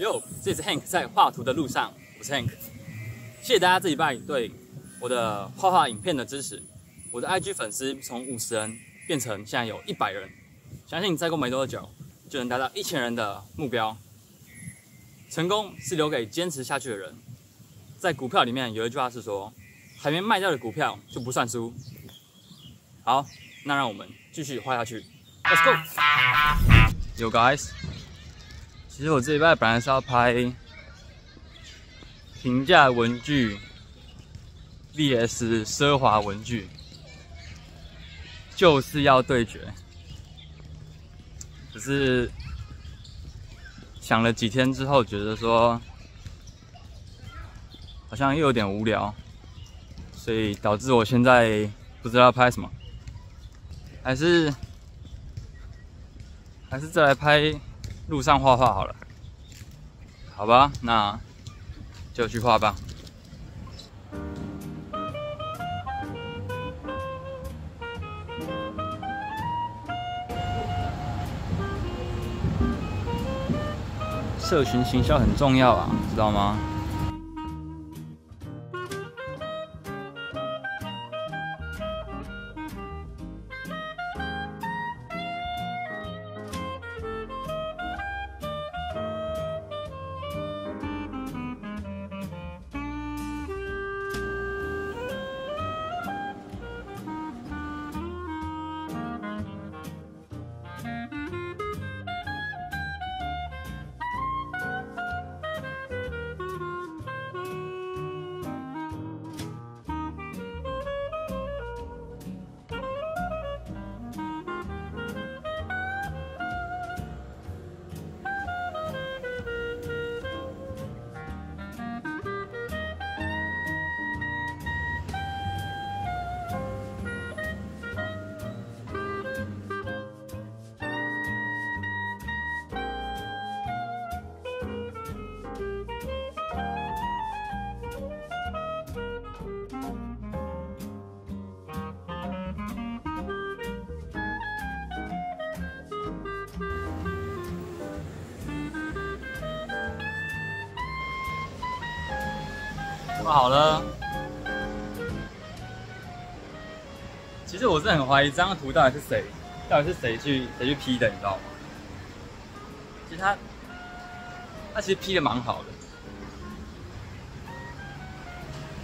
哟，这是 Hank 在画图的路上，我是 Hank。谢谢大家这礼拜对我的画画影片的支持，我的 IG 粉丝从五十人变成现在有一百人，相信再过没多久就能达到一千人的目标。成功是留给坚持下去的人。在股票里面有一句话是说，还没卖掉的股票就不算输。好，那让我们继续画下去，Let's go，Yo guys。其实我这一拜本来是要拍平价文具 VS 奢华文具，就是要对决。可是想了几天之后，觉得说好像又有点无聊，所以导致我现在不知道拍什么，还是还是再来拍。路上画画好了，好吧，那就去画吧。社群行销很重要啊，知道吗？好了。其实我是很怀疑这张图到底是谁，到底是谁去谁去 P 的，你知道吗？其实他，他其实 P 的蛮好的。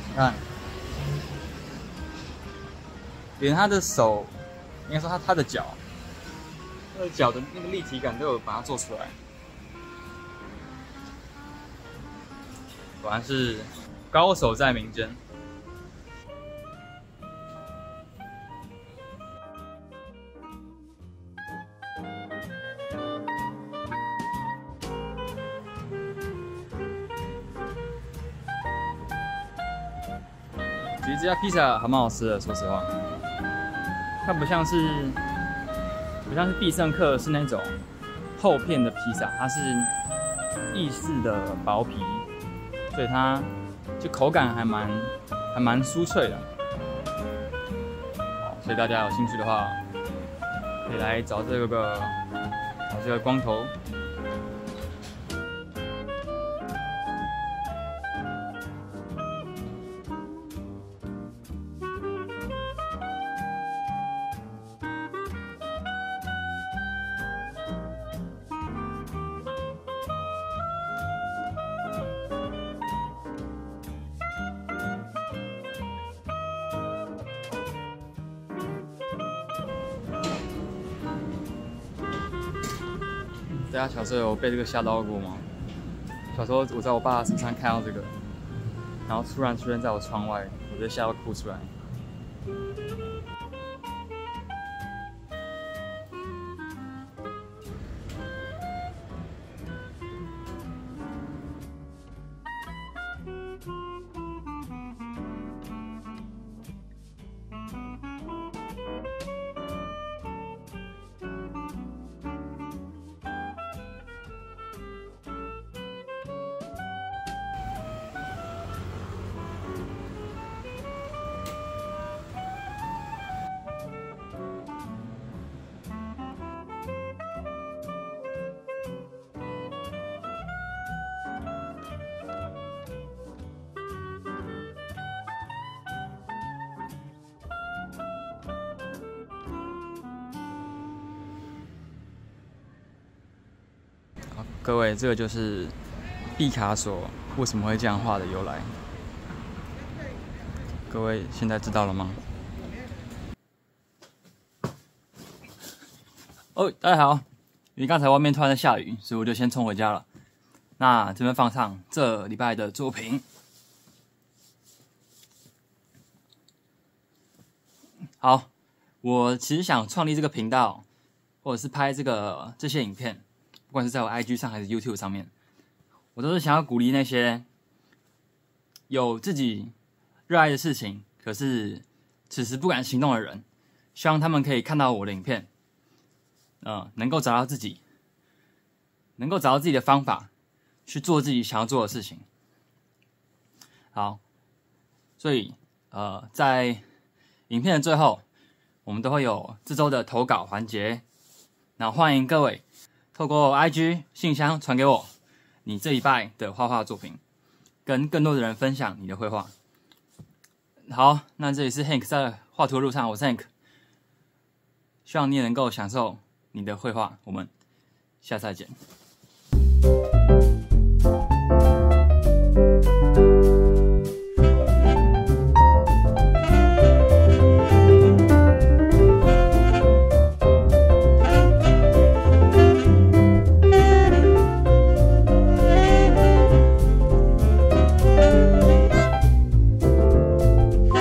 你看，连他的手，应该说他他的脚，他的脚的那个立体感都有把它做出来。果然是。高手在民间。其实这家披萨还蛮好吃的，说实话，它不像是不像是必胜客是那种厚片的披萨，它是意式的薄皮，所以它。就口感还蛮还蛮酥脆的，所以大家有兴趣的话，可以来找这个找这个光头。大家小时候有被这个吓到过吗？小时候我在我爸身上看到这个，然后突然出现在我窗外，我就吓到哭出来。各位，这个就是毕卡索为什么会这样画的由来。各位现在知道了吗？哦，大家好，因为刚才外面突然在下雨，所以我就先冲回家了。那这边放上这礼拜的作品。好，我其实想创立这个频道，或者是拍这个这些影片。不管是在我 IG 上还是 YouTube 上面，我都是想要鼓励那些有自己热爱的事情，可是此时不敢行动的人，希望他们可以看到我的影片，嗯，能够找到自己，能够找到自己的方法，去做自己想要做的事情。好，所以呃，在影片的最后，我们都会有这周的投稿环节，那欢迎各位。透过 IG 信箱传给我你这一拜的画画作品，跟更多的人分享你的绘画。好，那这里是 Hank 在画图路上，我是 Hank，希望你也能够享受你的绘画。我们下次再见。